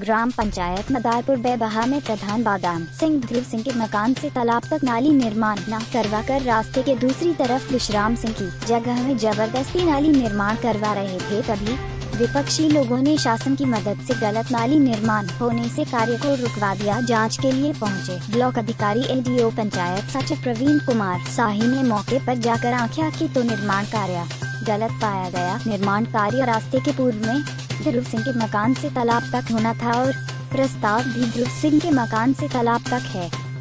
ग्राम पंचायत मदारपुर बेबहा में प्रधान बादाम, सिंह ध्रुव सिंह के मकान से तालाब तक नाली निर्माण, न करवा कर रास्ते के दूसरी तरफ़ विश्राम सिंह की जगह में ज़बरदस्ती नाली निर्माण करवा रहे थे तभी विपक्षी लोगों ने शासन की मदद से गलत नाली निर्माण होने से कार्य को रुकवा दिया, जाँच के लिए पहुँचे। ब्लॉक अधिकारी एलडीओ पंचायत सचिव प्रवीण कुमार शाही ने मौके पर जाकर आँखें आखी तो निर्माण कार्य गलत पाया गया निर्माण कार्य रास्ते के पूर्व में ध्रुव सिंह के मकान से तालाब तक होना था और प्रस्ताव भी ध्रुव सिंह के मकान से तालाब तक है।